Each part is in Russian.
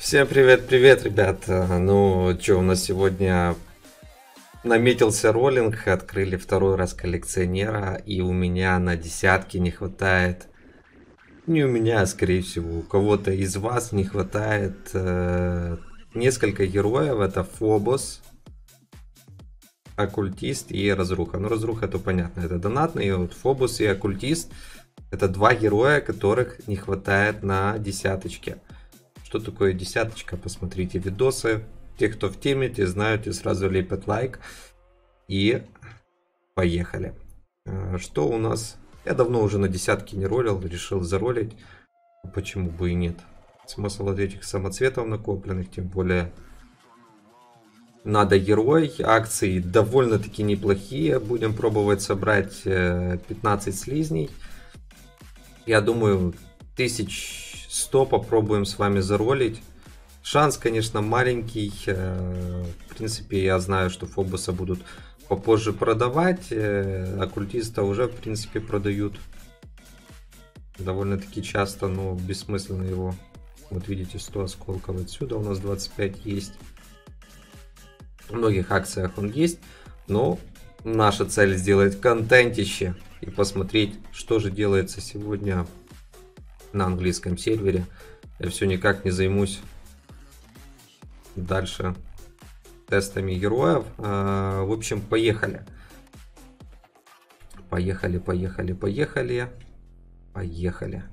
Всем привет-привет, ребят. Ну, что, у нас сегодня наметился роллинг, открыли второй раз коллекционера, и у меня на десятке не хватает, не у меня, а скорее всего, у кого-то из вас не хватает э, несколько героев, это Фобос, Оккультист и Разруха. Ну, Разруха это понятно, это донатный, и вот Фобос и Оккультист это два героя, которых не хватает на десяточке. Что такое десяточка? Посмотрите видосы. Те, кто в теме, те знают, и сразу лепят лайк. И поехали. А, что у нас? Я давно уже на десятки не ролил, решил заролить. Почему бы и нет? Смысл от этих самоцветов накопленных, тем более надо герой. Акции довольно-таки неплохие. Будем пробовать собрать 15 э, слизней. Я думаю, тысяч 100 попробуем с вами заролить. Шанс, конечно, маленький. Э, в принципе, я знаю, что Фобуса будут попозже продавать. Э, оккультиста уже, в принципе, продают. Довольно-таки часто, но бессмысленно его. Вот видите, 100 осколков отсюда. У нас 25 есть. В многих акциях он есть. Но наша цель сделать контентище и посмотреть, что же делается сегодня на английском сервере. Я все никак не займусь дальше тестами героев. А, в общем, поехали. Поехали, поехали, поехали. Поехали.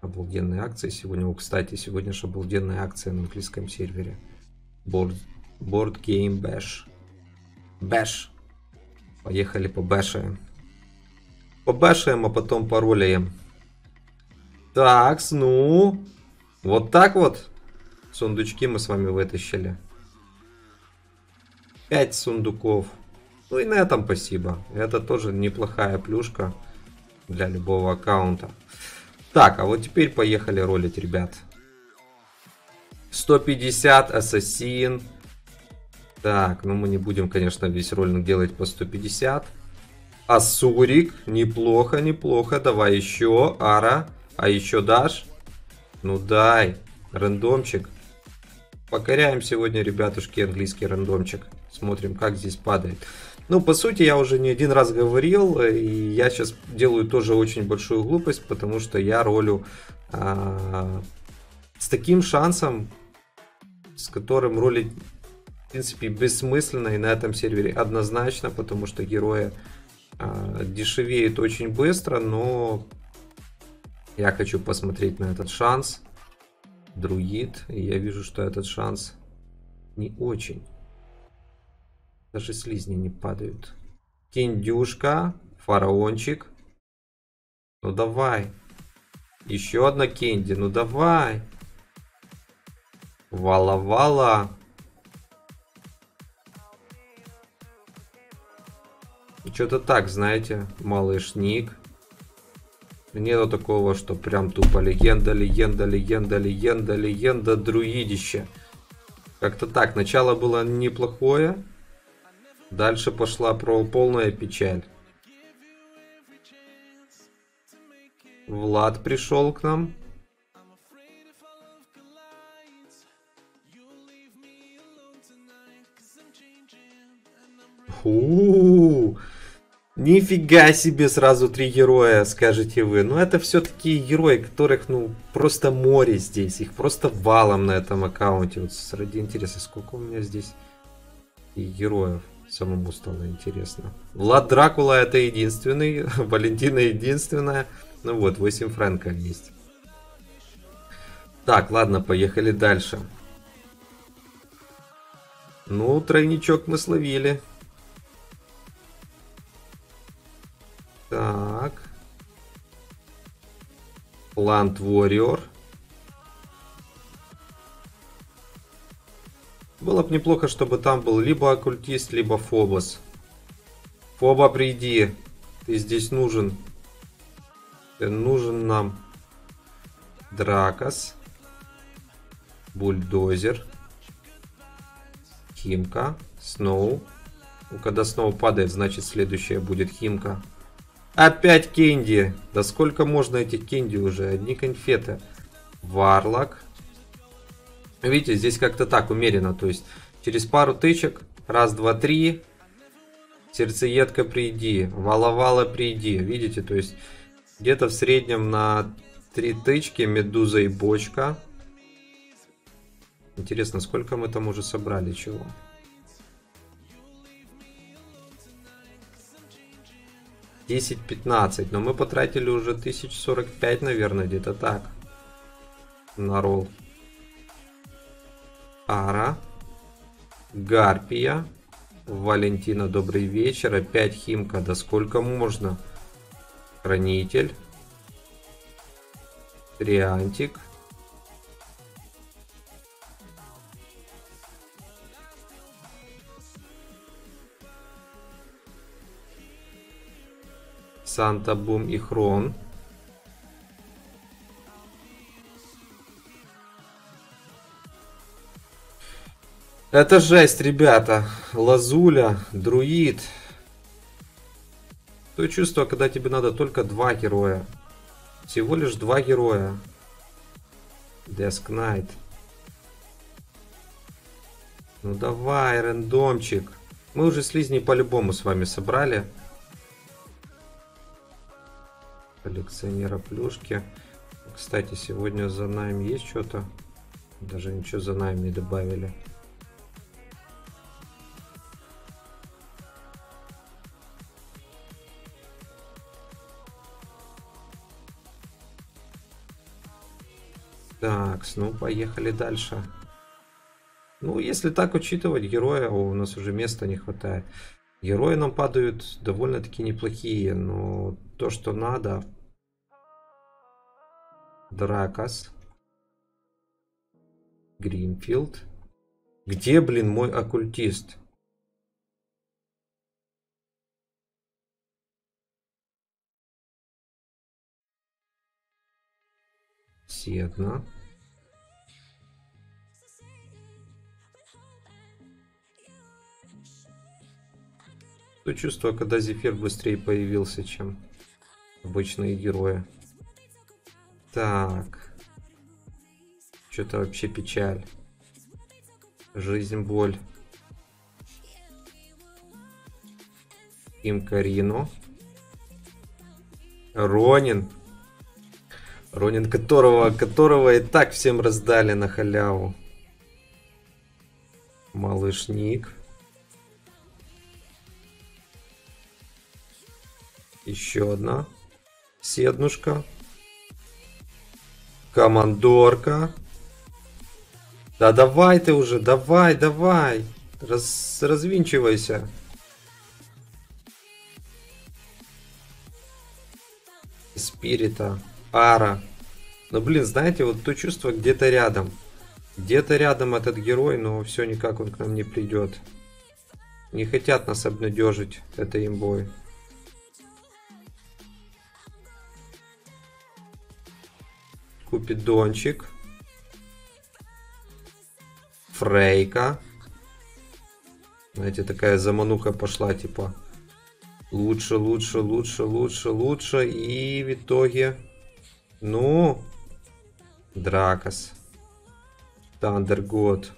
Обалденные акции сегодня. О, кстати, сегодня же обалденная акция на английском сервере. Board, board Game Bash. Bash. Поехали побэшаем. Побэшаем, а потом пароляем. Так, ну. Вот так вот. Сундучки мы с вами вытащили. Пять сундуков. Ну и на этом спасибо. Это тоже неплохая плюшка для любого аккаунта. Так, а вот теперь поехали ролить, ребят. 150 ассасин. Так, ну мы не будем, конечно, весь роллинг делать по 150. Асурик. Неплохо, неплохо. Давай еще. Ара. А еще дашь? Ну дай, рандомчик. Покоряем сегодня, ребятушки, английский рандомчик. Смотрим, как здесь падает. Ну, по сути, я уже не один раз говорил, и я сейчас делаю тоже очень большую глупость, потому что я ролю а, с таким шансом, с которым ролить, в принципе, бессмысленно и на этом сервере однозначно, потому что герои а, дешевеют очень быстро, но я хочу посмотреть на этот шанс. Друид. И я вижу, что этот шанс не очень. Даже слизни не падают. Кендюшка. Фараончик. Ну давай. Еще одна кенди. Ну давай. Вала-вала. Что-то так, знаете, малышник. Нету такого, что прям тупо легенда, легенда, легенда, легенда, легенда, друидище. Как-то так. Начало было неплохое. Дальше пошла про полная печаль. Влад пришел к нам. У-у-у. Нифига себе сразу три героя, скажете вы. Ну это все-таки герои, которых, ну, просто море здесь. Их просто валом на этом аккаунте. Вот ради интереса, сколько у меня здесь героев. Самому стало интересно. Влад Дракула это единственный. Валентина единственная. Ну вот, 8 фрэнка есть. Так, ладно, поехали дальше. Ну, тройничок мы словили. Так. Plant Warrior. Было бы неплохо, чтобы там был либо оккультист, либо Фобос. Фоба, приди. Ты здесь нужен. Ты нужен нам Дракос. Бульдозер. Химка. Сноу. Ну, когда Сноу падает, значит следующая будет Химка. Опять Кенди. Да сколько можно этих Кенди уже? Одни конфеты. Варлок. Видите, здесь как-то так умеренно. То есть через пару тычек. Раз, два, три. Сердцеедка приди. Вала-вала приди. Видите, то есть где-то в среднем на три тычки медуза и бочка. Интересно, сколько мы там уже собрали чего? Десять, пятнадцать. Но мы потратили уже тысяч сорок пять, наверное, где-то так. На ролл. Ара. Гарпия. Валентина, добрый вечер. Опять Химка. Да сколько можно? Хранитель. Триантик. Санта Бум и Хрон. Это жесть, ребята. Лазуля, друид. То чувство, когда тебе надо только два героя. Всего лишь два героя. Desk Knight. Ну давай, рандомчик. Мы уже слизни по-любому с вами собрали. Коллекционера плюшки. Кстати, сегодня за нами есть что-то? Даже ничего за нами не добавили. Так, ну поехали дальше. Ну, если так учитывать героя, у нас уже места не хватает. Герои нам падают довольно-таки неплохие, но то, что надо... Дракос. Гринфилд. Где, блин, мой оккультист? Седна. То чувство, когда Зефир быстрее появился, чем обычные герои. Так. Что-то вообще печаль. Жизнь, боль. Им Карину. Ронин. Ронин, которого, которого и так всем раздали на халяву. Малышник. Еще одна. Седнушка. Командорка. Да давай ты уже, давай, давай. Раз, развинчивайся. Спирита. Ара. Но, блин, знаете, вот то чувство где-то рядом. Где-то рядом этот герой, но все никак он к нам не придет. Не хотят нас обнадежить этой имбой. Купидончик. Фрейка. Знаете, такая замануха пошла, типа. Лучше, лучше, лучше, лучше, лучше. И в итоге... Ну... Дракос. Тандергод.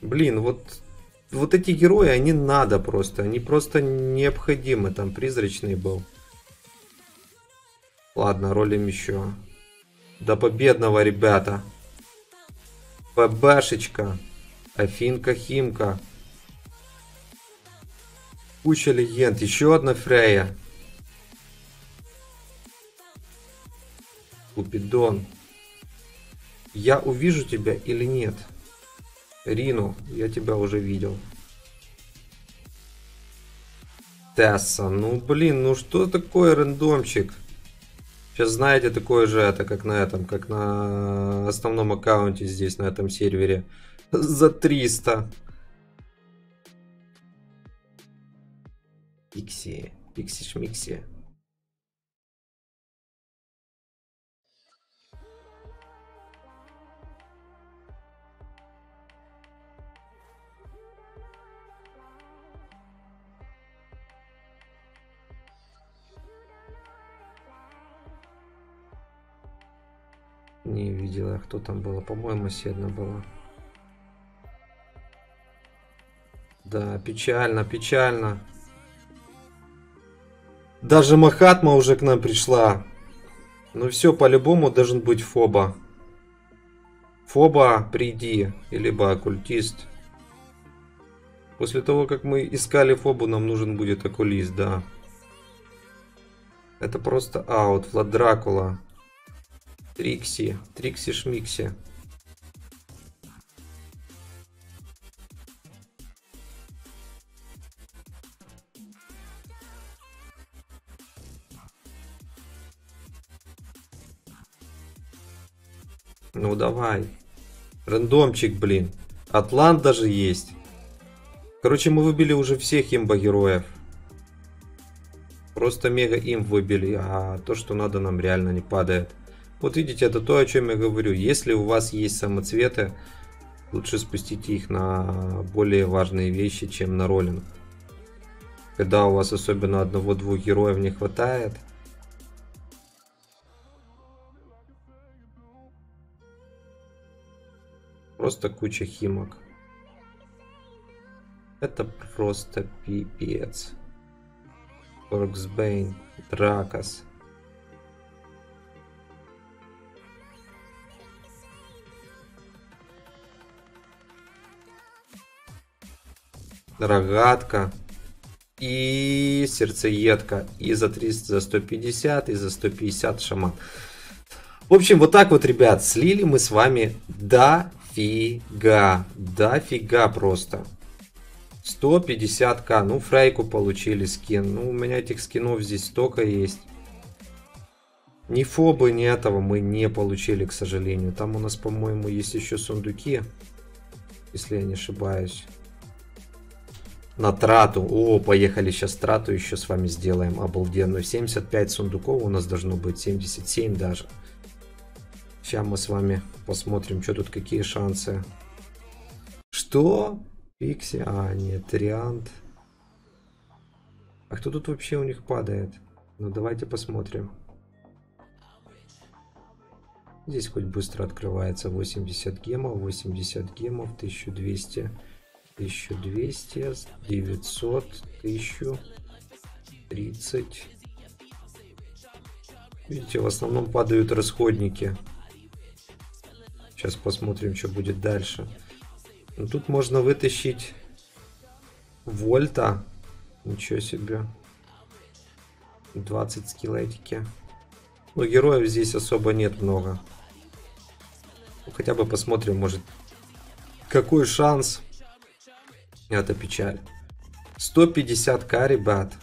Блин, вот вот эти герои, они надо просто. Они просто необходимы. Там призрачный был. Ладно, ролим еще. До победного, ребята. ПБшечка. Афинка Химка. Куча легенд. Еще одна Фрея. Купидон. Я увижу тебя или нет? Рину, я тебя уже видел. Тесса, ну блин, ну что такое рандомчик? Сейчас знаете, такое же это, как на этом, как на основном аккаунте здесь, на этом сервере. За 300. Пикси, пикси-шмикси. Не видела, кто там было. По-моему, Седна была. Да, печально, печально. Даже Махатма уже к нам пришла. Ну все, по-любому должен быть Фоба. Фоба, приди. Либо оккультист. После того, как мы искали Фобу, нам нужен будет оккулист, да. Это просто аут. Влад Дракула. Трикси. Трикси Шмикси. Ну давай. Рандомчик, блин. Атлант даже есть. Короче, мы выбили уже всех имба-героев. Просто мега им выбили, а то, что надо, нам реально не падает. Вот видите, это то, о чем я говорю. Если у вас есть самоцветы, лучше спустите их на более важные вещи, чем на роллинг. Когда у вас особенно одного-двух героев не хватает, Просто куча химок. Это просто пипец. Орксбейн, Дракос. Рогатка. И сердцеедка. И за 300, за 150, и за 150 шаман. В общем, вот так вот, ребят, слили мы с вами дофига. Дофига просто. 150к. Ну, фрейку получили скин. Ну, у меня этих скинов здесь столько есть. Ни фобы, ни этого мы не получили, к сожалению. Там у нас, по-моему, есть еще сундуки. Если я не ошибаюсь. На трату. О, поехали сейчас трату еще с вами сделаем. Обалденную. 75 сундуков у нас должно быть. 77 даже. Сейчас мы с вами посмотрим, что тут какие шансы. Что? Пикси? А, нет, Триант. А кто тут вообще у них падает? Ну, давайте посмотрим. Здесь хоть быстро открывается 80 гемов, 80 гемов, 1200, 1200, 900, 1000, 30. Видите, в основном падают расходники. Сейчас посмотрим, что будет дальше. Ну, тут можно вытащить Вольта. Ничего себе. 20 скиллетики. Ну, героев здесь особо нет много. Ну, хотя бы посмотрим, может, какой шанс. Это печаль. 150к, ребят.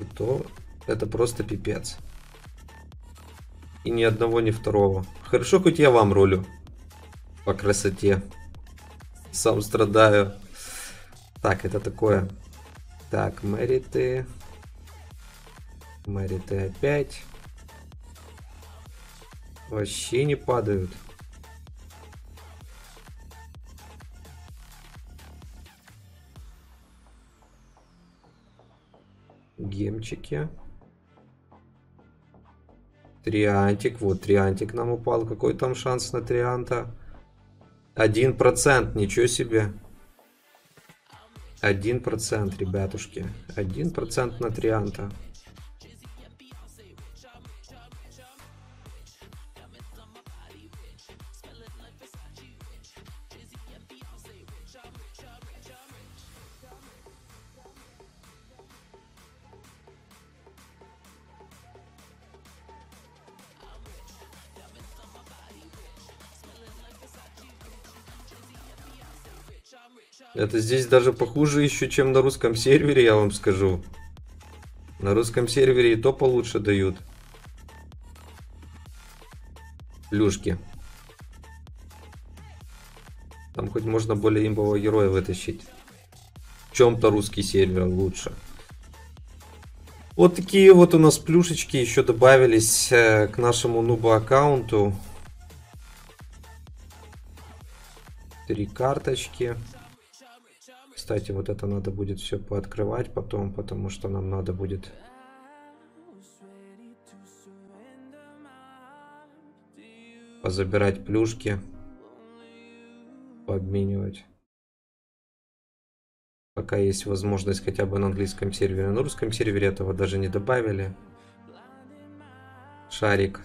И то это просто пипец. И ни одного, ни второго. Хорошо, хоть я вам ролю по красоте. Сам страдаю. Так, это такое. Так, Мэри ты. Мэри ты опять. Вообще не падают. Гемчики. Триантик. Вот триантик нам упал. Какой там шанс на трианта? Один процент, ничего себе. Один процент, ребятушки. Один процент на трианта. Это здесь даже похуже еще, чем на русском сервере, я вам скажу. На русском сервере и то получше дают. Плюшки. Там хоть можно более имбового героя вытащить. В чем-то русский сервер лучше. Вот такие вот у нас плюшечки еще добавились э, к нашему нуба аккаунту. Три карточки. Кстати, вот это надо будет все пооткрывать потом, потому что нам надо будет... позабирать плюшки, пообменивать. Пока есть возможность хотя бы на английском сервере. На русском сервере этого даже не добавили. Шарик.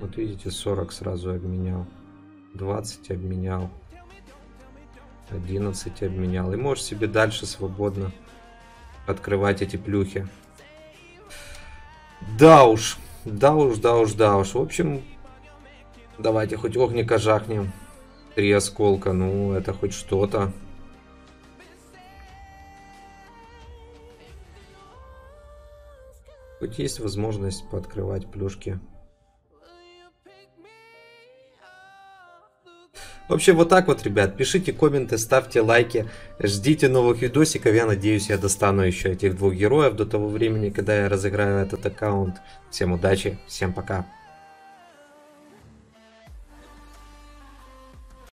Вот видите, 40 сразу обменял. 20 обменял. 11 обменял. И можешь себе дальше свободно открывать эти плюхи. Да уж. Да уж, да уж, да уж. В общем, давайте хоть огника жахнем. Три осколка, ну это хоть что-то. Хоть есть возможность пооткрывать плюшки. Вообще вот так вот, ребят. Пишите комменты, ставьте лайки. Ждите новых видосиков. Я надеюсь, я достану еще этих двух героев до того времени, когда я разыграю этот аккаунт. Всем удачи, всем пока.